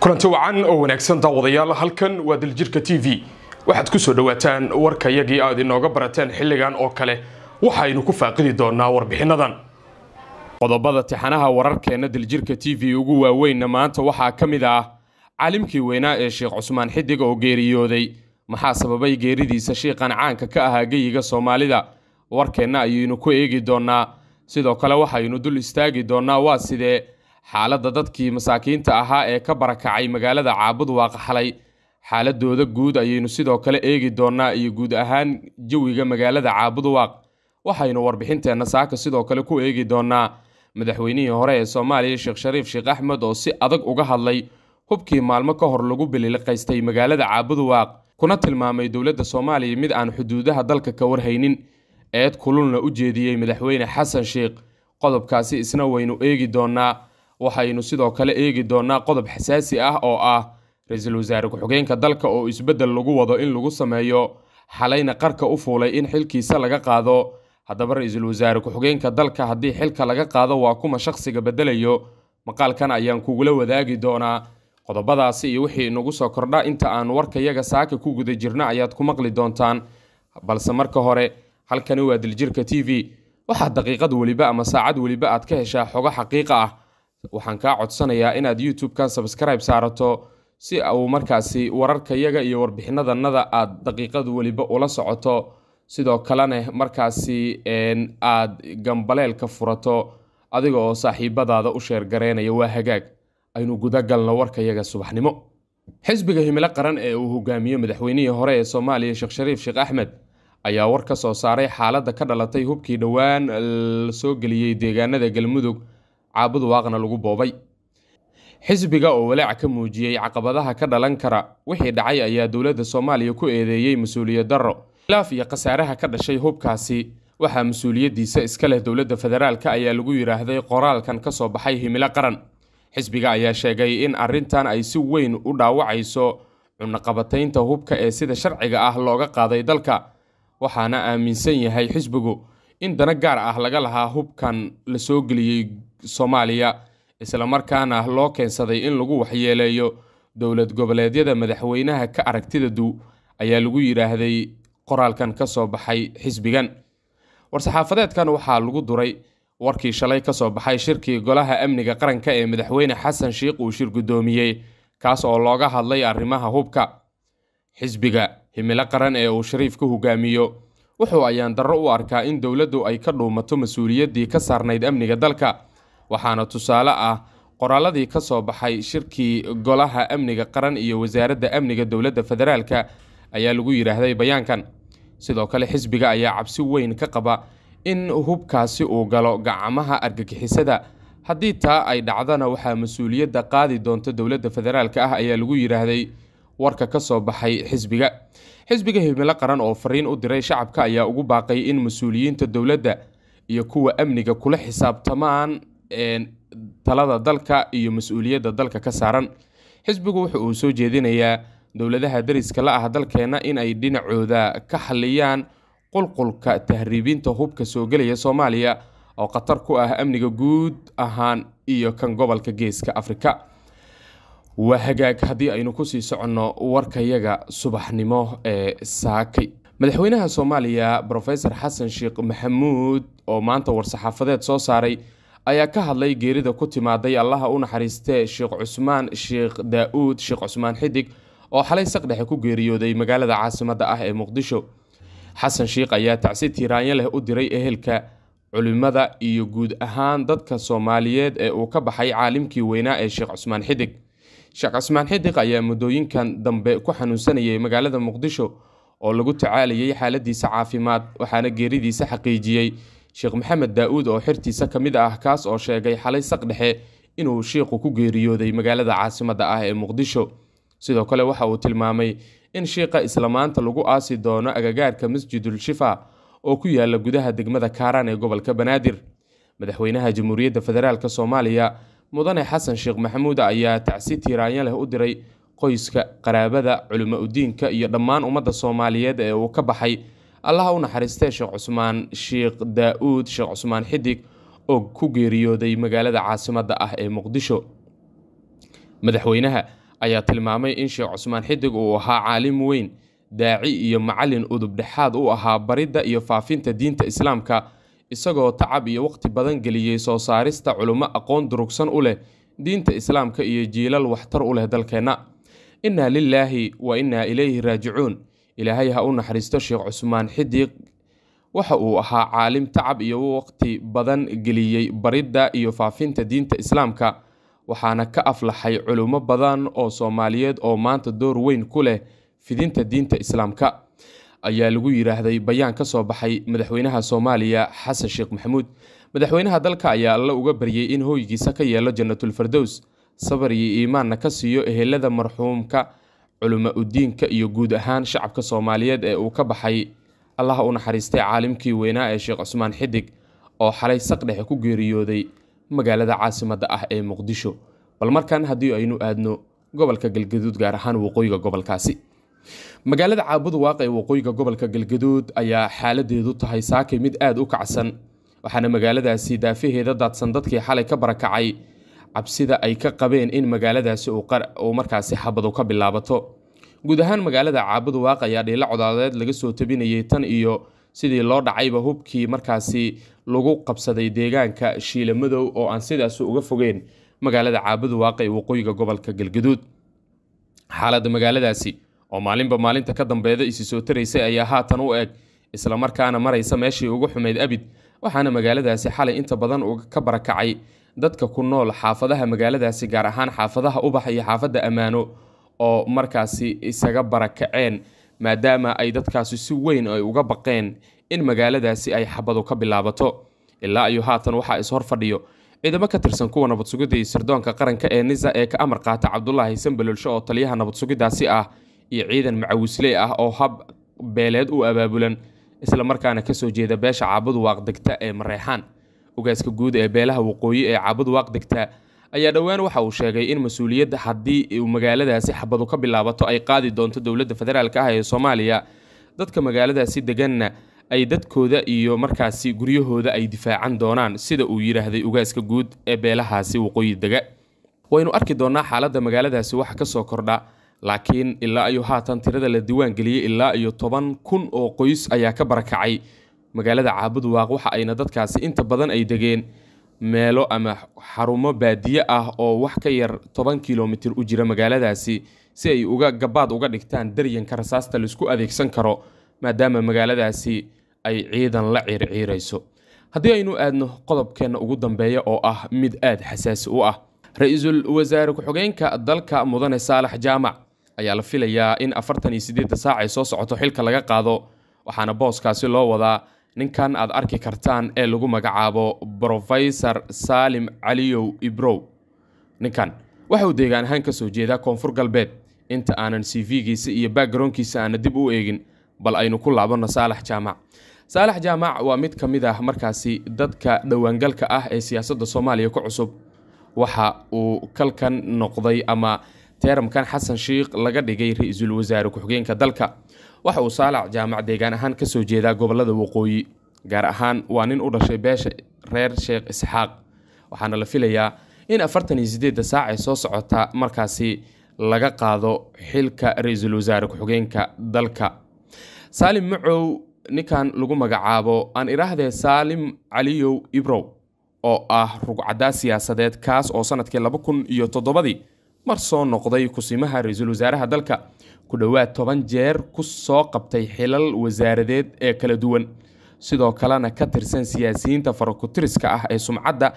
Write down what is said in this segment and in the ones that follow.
kulanti wacan oo wanaagsan daawadayaal halkan waa daljirka t v. Waxaad ku soo dhowaataan warkayagii aad inooga barateen xilligan oo kale. Waxaynu ku faaqidi doonaa warbixinnadan qodobada tixanaha wararkeenna daljirka t v ugu waaweynna maanta waxaa ka mid ah caalimkii weynaa ee sheekh cusmaan xidig oo geeriyooday. Maxaa sababay geeridiisa shiiqan caanka ka ahaa geyiga soomaalida? Warkeenna ayaynu ku eegi doonnaa. Sidoo kale waxaynu dul istaagi doonnaa waa sidee xaaladda dadkii masaakiinta ahaa ee ka barakacay magaalada caabud waaqaxalay xaaladooda guud ayaynu sidoo kale eegi doonnaa iyo guud ahaan jawiga magaalada caabud waaq waxaynu warbixinteenna saaka sidoo kale ku eegi doonnaa madaxweynihii hore ee soomaaliya sheekh shariif sheekh axmed oo si adag uga hadlay hubkii maalmo ka hor lagu bililiqaystay magaalada caabud waaq kuna tilmaamay dowladda soomaaliya mid aan xuduudaha dalka ka warhaynin. Eed kululna u jeediyey madaxweyne xasan sheekh qodobkaasi isna waynu eegi doonnaa waxaynu sidoo kale eegi doonnaa qodob xasaasi ah oo ah ra'iisul wasaare ku-xigeenka dalka oo isbeddel lagu wado in lagu sameeyo xalayna qarka u fuulay in xilkiisa laga qaado. Haddaba ra'iisul wasaare ku-xigeenka dalka haddii xilka laga qaado waa kuma shakhsiga beddelayo. Maqaalkan ayaan kugula wadaagi doonaa. Qodobadaasi iyo wixii inagu soo kordha inta aan warkayaga saaka ku guda jirna ayaad ku maqli doontaan. Balse marka hore halkani waa diljirka t v. Waxaad daqiiqad weliba ama saacad weliba aad ka heshaa xogo xaqiiqa ah waxaan kaa codsanayaa inaad youtube-kan sabskribe saarato si uu markaasi wararkayaga iyo warbixinadannada aad daqiiqad weliba ula socoto. Sidoo kalena markaasi aad gambaleelka furato adiga oo saaxiibadaada u sheergareynaya waa hagaag. Aynu gudagalno warkayaga subaxnimo. Xisbiga himilo qaran ee uu hogaamiyo madaxweynihii hore ee soomaaliya sheekh shariif sheekh axmed ayaa war ka soo saaray xaaladda ka dhalatay hubkii dhowaan la soo geliyey deegaanada galmudug caabud waaqna lagu boobay. Xisbiga oo walaac ka muujiyey caqabadaha ka dhalan kara wixii dhacay ayaa dowladda soomaaliya ku eedeeyey mas'uuliyad darro. Khilaaf iyo khasaaraha ka dhashay hubkaasi waxaa mas'uuliyaddiisa iska leh dowladda federaalka ayaa lagu yidhaahday qoraalkan ka soo baxay himilo qaran. Xisbiga ayaa sheegay in arrintan ay si weyn u dhaawacayso cunaqabataynta hubka ee sida sharciga ah looga qaaday dalka waxaana aaminsan yahay xisbigu in dana gaar ah laga lahaa hubkan la soo geliyey soomaaliya islamarkaana loo keensaday in lagu waxyeeleeyo dowlad goboleedyada madaxweynaha ka aragtida du ayaa lagu yidhaahday qoraalkan ka soo baxay xisbigan. War-saxaafadeedkan waxaa lagu duray warkii shalay ka soo baxay shirkii golaha amniga qaranka ee madaxweyne xasan sheikh uu shir guddoomiyey kaas oo looga hadlay arrimaha hubka. Xisbiga himilo qaran ee uu shariif ka hogaamiyo wuxuu ayaan darro u arkaa in dowladdu ay ka dhuumato mas'uuliyaddii ka saarnayd amniga dalka waxaana tusaale ah qoraaladii ka soo baxay shirkii golaha amniga qaran iyo wasaaradda amniga dowladda federaalka ayaa lagu yidhaahday bayaankan. Sidoo kale xisbiga ayaa cabsi weyn ka qaba in hubkaasi uu galo gacmaha argagixisada. Haddii taa ay dhacdana waxaa mas'uuliyadda qaadi doonta dowladda federaalka ah ayaa lagu yidhaahday warka ka soo baxay xisbiga. Xisbiga himilo qaran oo fariin u diray shacabka ayaa ugu baaqay in mas'uuliyiinta dowladda iyo kuwa amniga kula xisaabtamaan talada dalka iyo mas'uuliyadda dalka ka saaran. Xisbigu wuxa uu soo jeedinayaa dowladaha dariska la ah dalkeenna in ay dhinacooda ka xaliyaan qulqulka tahriibinta hubka soo gelaya soomaaliya oo khatar ku ah amniga guud ahaan iyo kan gobolka geeska afrika. Waa hagaag haddii aynu ku sii soconno warkayaga subaxnimo ee saakay. Madaxweynaha soomaaliya rofesor xasan sheekh maxamuud oo maanta war-saxaafadeed soo saaray ayaa ka hadlay geerida ku timaaday allaha u naxariistee sheekh cusmaan sheekh daa-uud sheekh cusmaan xidig oo xalay saqdhexe ku geeriyooday magaalada caasimadda ah ee muqdisho. Xasan sheekh ayaa tacsi tiiraanyo leh u diray ehelka culimada iyo guud ahaan dadka soomaaliyeed ee uu ka baxay caalimkii weynaa ee sheekh cusmaan xidig. Sheekh cusmaan xidig ayaa muddooyinkan dambe ku xanuunsanayay magaalada muqdisho oo lagu tacaalayay xaaladiisa caafimaad waxaana geeridiisa xaqiijiyey sheekh maxamed daa-uud oo xirtiisa ka mid ah kaas oo sheegay xalay saqdhexe inuu shiikhu ku geeriyooday magaalada caasimadda ah ee muqdisho. Sidoo kale waxa uu tilmaamay in shiiqa islamaanta lagu aasi doono agagaarka masjidul shifa oo ku yaalla gudaha degmada kaaraan ee gobolka banaadir. Madaxweynaha jamhuuriyadda federaalk soomaaliya mudane xasan sheekh maxamuud ayaa tacsi tiiraanyo leh u diray qoyska qaraabada culimo udiinka iyo dhammaan ummadda soomaaliyeed ee uu ka baxay allaha u naxariistee sheekh cusmaan sheekh daa-uud sheekh cusmaan xidig oo ku geeriyooday magaalada caasimadda ah ee muqdisho. Madaxweynaha ayaa tilmaamay in sheekh cusmaan xidig uu ahaa caalim weyn daaci iyo macallin udubdhexaad u ahaa baridda iyo faafinta diinta islaamka isagoo tacab iyo waqti badan geliyey soo saarista culummo aqoon durugsan u leh diinta islaamka iyo jiilal waxtar u leh dalkeenna. Innaa lilaahi wa innaa ilayhi raajicuun ilaahay ha u naxariisto sheekh cusmaan xidig waxa uu ahaa caalim tacab iyo waqti badan geliyey baridda iyo faafinta diinta islaamka waxaana ka aflaxay culummo badan oo soomaaliyeed oo maanta door weyn ku leh fidinta diinta islaamka. Ayaa lagu yidhaahday bayaan ka soo baxay madaxweynaha soomaaliya xasan sheekh maxamuud. Madaxweynaha dalka ayaa alla uga baryey in hooygiisa ka yeelo jannatulfardows sabar iyo iimaanna ka siiyo ehelada marxuumka culimo udiinka iyo guud ahaan shacabka soomaaliyeed ee uu ka baxay allaha u naxariistay caalimkii weynaa ee sheekh cusmaan xidig oo xalay saqdhexe ku geeriyooday magaalada caasimadda ah ee muqdisho. Bal markan haddii aynu aadno gobolka galgaduud gaar ahaan waqooyiga gobolkaasi. Magaalada caabudu waaq ee waqooyiga gobolka galgaduud ayaa xaaladeedu tahay saakay mid aada u kacsan waxaana magaaladaasi daafaheeda daadsan dadkii xalay ka barakacay cabsida ay ka qabeen in magaaladaasi uu markaasi xabadu ka bilaabato. Guud ahaan magaalada caabudu waaq ayaa dhiilo codaadeed laga soo tabinayay tan iyo sidii loo dhacayba hubkii markaasi lagu qabsaday deegaanka shiila madow oo aan sidaas uga fogeen magaalada caabudu waaq ee waqooyiga gobolka galgaduud. Xaaladda magaaladaasi oo maalinba maalinta ka dambeeda isi soo taraysay ayaa haatan u eg islamarkaana maraysa meeshii ugu xumayd abid waxaana magaaladaasi xalay inta badan ka barakacay dadka ku nool xaafadaha magaaladaasi gaar ahaan xaafadaha ubax iyo xaafadda ammaano oo markaasi isaga barakaceen maadaama ay dadkaasi si weyn ay uga baqeen in magaaladaasi ay xabadu ka bilaabato. Ilaa iyo haatan waxaa ishor fadhiyo. Ciidamo ka tirsan kuwa nabad sugidda iyo sirdoonka qaranka ee nisa ee ka amar qaata cabdulaahi sanbalolsho oo taliyaha nabad sugiddaasi ah iyo ciidan macawisley ah oo hab beeleed u abaabulan islamarkaana ka soo jeeda beesha caabud waaqdegta ee mareexaan ugaaska guud ee beelaha waqooyi ee caabud waaqdegta ayaa dhowaan waxa uu sheegay in mas'uuliyadda haddii uu magaaladaasi xabadu ka bilaabato ay qaadi doonto dowladda federaalk ah ee soomaaliya. Dadka magaaladaasi deganna ay dadkooda iyo markaasi guryahooda ay difaacan doonaan sida uu yidhaahday ugaaska guud ee beelahaasi waqooyi dega. Waynu arki doonnaa xaaladda magaaladaasi waxa ka soo kordha laakiin ilaa iyo haatan tirada la diiwaan geliyey ilaa iyo toban kun oo qoys ayaa ka barakacay magaalada caabud waaq waxa ayna dadkaasi inta badan ay degeen meelo ama xarumo baadiye ah oo wax ka yar toban kilomitir u jira magaaladaasi si ay uga gabaad uga dhigtaan daryanka rasaasta la isku adeegsan karo maadaama magaaladaasi ay ciidan la ciirciirayso haddii aynu aadno qodobkeenna ugu dambeeya oo ah mid aada xasaasi u ah ra'iisul wasaare ku-xigeenka dalka mudane saalax jaamac ayaa la filayaa in afartan iyo siddeedda saac ay soo socoto xilka laga qaado waxaana booskaasi loo wadaa ninkan aad arki kartaan ee lagu magacaabo brofesor saalim caliyow ibrow. Ninkan waxa uu deegaan ahaan ka soo jeedaa koonfur galbeed. Inta aanan c v-giisa iyo backgroundkiisa aana dib u eegin bal aynu ku laabanno saalax jaamac. Saalax jaamac waa mid ka mid ah markaasi dadka dhowaangalka ah ee siyaasadda soomaaliya ku cusub. Waxa uu kalkan noqday ama teeramkan xasan sheikh laga dhigay ra'iisul wasaare ku-xigeenka dalka. Waxa uu saalax jaamac deegaan ahaan ka soo jeedaa gobollada waqooyi gaar ahaan waa nin u dhashay beesha reer sheekh isxaaq waxaana la filayaa in afartan iyo siddeedda saac ee soo socota markaasi laga qaado xilka ra'iisul wasaare ku-xigeenka dalka. Saalim macow ninkan lagu magacaabo aan idhaahdee saalim caliyow ibrow oo ah rugcadaa siyaasadeed kaas oo sannadkii laba kun iyo toddobadii mar soo noqday kusimaha ra'iisul wasaaraha dalka. Ku dhowaad toban jeer ku soo qabtay xilal wasaaradeed ee kala duwan. Sidoo kalena ka tirsan siyaasiyiinta farakutiriska ah ee sumcadda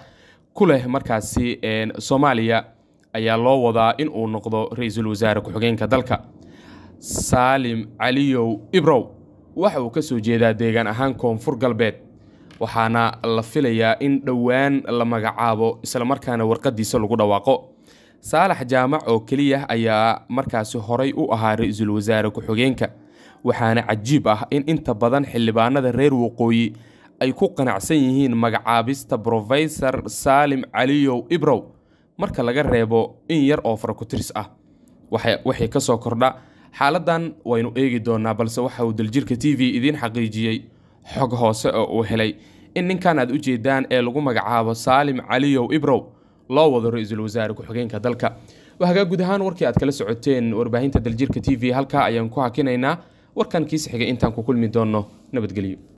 ku leh markaasi soomaaliya ayaa loo wadaa in uu noqdo ra'iisul wasaare ku-xigeenka dalka. Saalim caliyow ibrow waxa uu ka soo jeedaa deegaan ahaan koonfur galbeed waxaana la filayaa in dhowaan la magacaabo islamarkaana warqadiisa lagu dhawaaqo saalax jaamac oo keliya ayaa markaasi horay u ahaa ra'iisul wasaare ku-xigeenka waxaana cajiib ah in inta badan xildhibaanada reer waqooyi ay ku qanacsan yihiin magacaabista brofesor saalim caliyow ibrow marka laga reebo in yar oo farakutiris ah. Waxay ka soo kordha xaaladan waynu eegi doonaa balse waxa uu daljirka t v idiin xaqiijiyey. Xog hoose oo uu helay in ninkan aad u jeedaan ee lagu magacaabo saalim caliyow ibrow loo wado ra'iisul wasaare ku-xigeenka dalka. Waa hagaa guud ahaan warkii aad kala socoteen warbaahinta daljirka t v halkaa ayaan ku hakinaynaa warkan kiisa xigay intaan ku kulmi doonno nabadgelyo